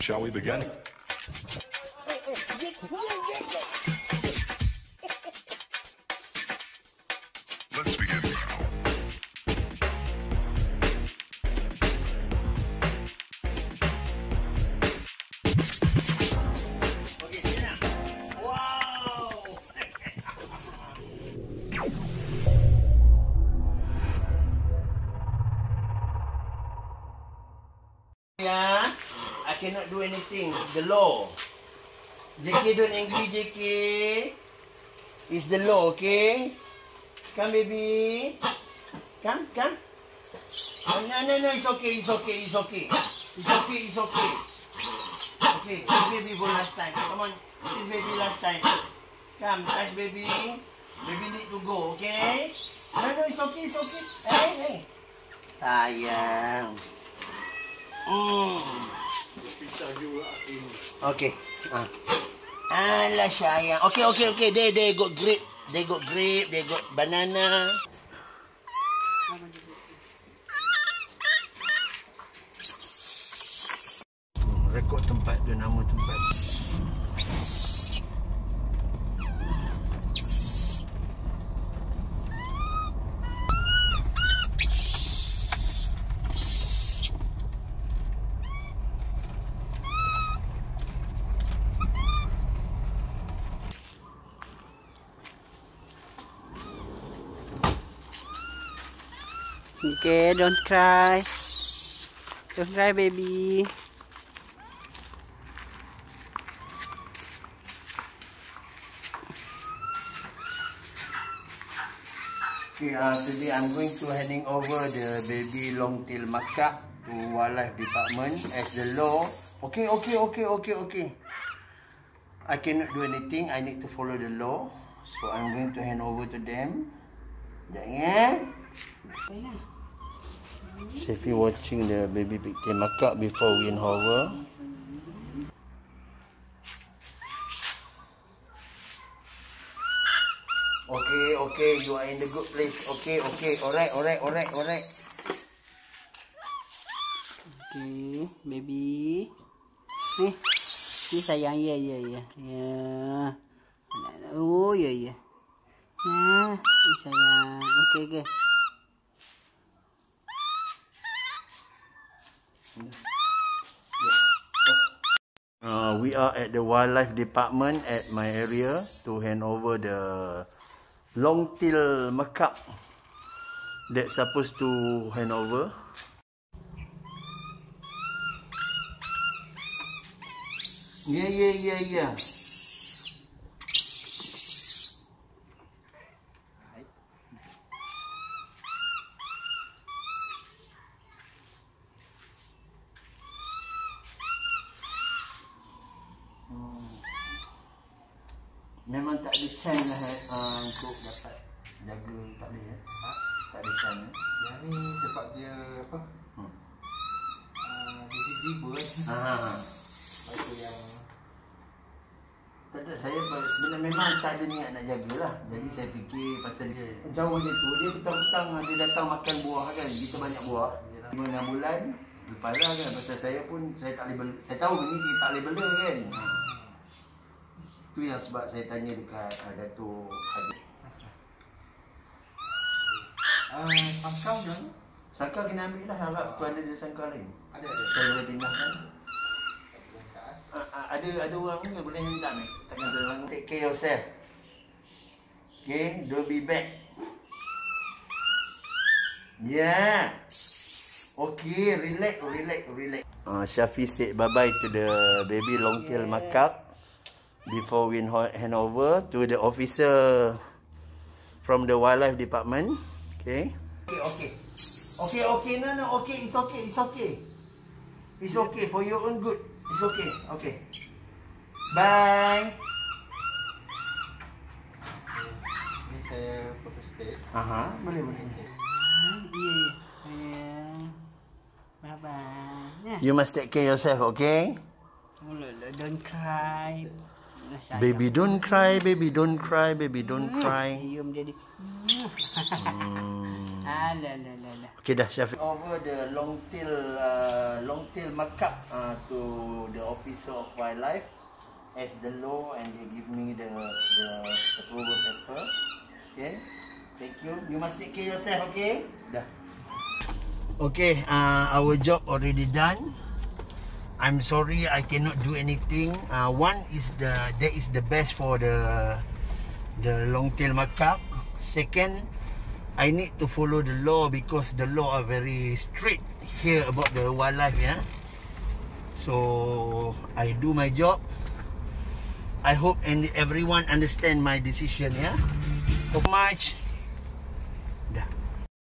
Shall we begin? Let's begin now. Okay, sini nak. Wow. Yeah, I cannot do anything. The law. JK don't angry, JK. It's the law, okay? Come, baby. Come, come. Oh, no, no, no, it's okay, it's okay, it's okay. It's okay, it's okay. Okay, kiss baby for last time. Come on, kiss baby last time. Come, touch baby. Baby need to go, okay? No, no, it's okay, it's okay. Hey, hey. Sayang. Mm. Okay. Ah. Alah sayang. Okay, okay, okay. They, they got grape. They got grape. They got banana. Rekod tempat tu, nama tempat. Okay, don't cry. Don't cry, baby. Okay, uh, today I'm going to handing over the baby long tail macaque to wildlife department as the law. Okay, okay, okay, okay, okay. I cannot do anything. I need to follow the law. So I'm going to hand over to them. Sekejap ya. Sefi watching the baby pigtail macaque before we hand over. Okay, okay, you are in the good place. Okay, okay, alright, alright, alright, alright. Okay, baby. Ni. Ni sayang. Ya, ya, ya. Ya. Oh, ya, ya. Nah, ni sayang. Okay, okay. Uh, we are at the wildlife department at my area to hand over the long tail macaque that's supposed to hand over. Yeah, yeah, yeah, yeah. Memang tak ada chance lah uh, untuk dapat jaga tak ada ya. Ha? Tak ada chance ya. Yang ni sebab dia apa? Hmm. Uh, dia tiba. Ha. Tu yang Tak ada saya sebenarnya memang tak ada niat nak jagalah. Jadi saya fikir pasal dia jauh dia tu dia petang-petang dia datang makan buah kan. Kita banyak buah. 5 6 bulan lepas lah kan pasal saya pun saya tak boleh bela, saya tahu ni dia tak boleh bela kan. Ha. Tu yang sebab saya tanya dekat uh, Datuk Haji. uh, sangkau je. Sangka kena ambil lah harap tu ada dia sangka lain. Ada ada. Saya boleh tinggalkan. Lengkap. Ah, ah, ada ada orang ni boleh minta ni. Ada orang take care yourself. Okay, don't be bad. Yeah. Okay, relax, relax, relax. Uh, Shafi said bye-bye to the baby long tail macaque before we hand over to the officer from the wildlife department. Okay. Okay, okay. Okay, okay, no, no, okay, it's okay, it's okay. It's okay for your own good. It's okay, okay. Bye. Saya state. Aha, boleh, boleh. Ya, ya. Sayang. Bye-bye. Ya. You must take care yourself, okay? Don't cry. Sayang. Baby, don't cry, baby, don't cry, baby, don't cry. Cium dia di. Hmm. Ah, la la la la. Okay dah Syafiq. Over the long tail uh, long tail markup uh, to the officer of wildlife as the law and they give me the the approval paper. Okay. Thank you. You must take care yourself, okay? Dah. Okay, uh, our job already done. I'm sorry I cannot do anything. Uh, one is the that is the best for the the long tail markup. Second, I need to follow the law because the law are very strict here about the wildlife, yeah. So I do my job. I hope and everyone understand my decision, yeah. Hope much.